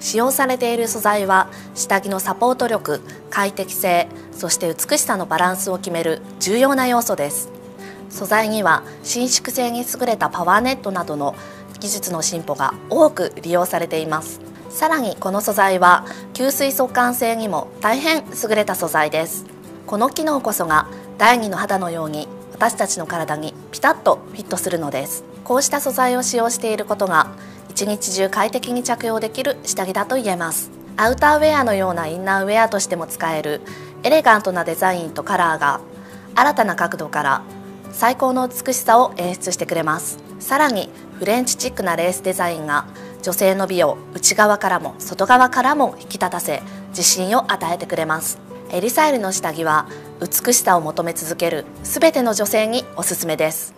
使用されている素材は下着のサポート力快適性そして美しさのバランスを決める重要な要素です。素材には伸縮性に優れたパワーネットなどの技術の進歩が多く利用されています。さらにこの素材は吸水速乾性にも大変優れた素材です。この機能こそが第二の肌のように私たちの体にピタッとフィットするのです。こうした素材を使用していることが一日中快適に着用できる下着だと言えます。アウターウェアのようなインナーウェアとしても使えるエレガントなデザインとカラーが新たな角度から最高の美しさを演出してくれます。さらにフレンチチックなレースデザインが女性の美を内側からも外側からも引き立たせ自信を与えてくれます。エリサイルの下着は美しさを求め続ける全ての女性におすすめです。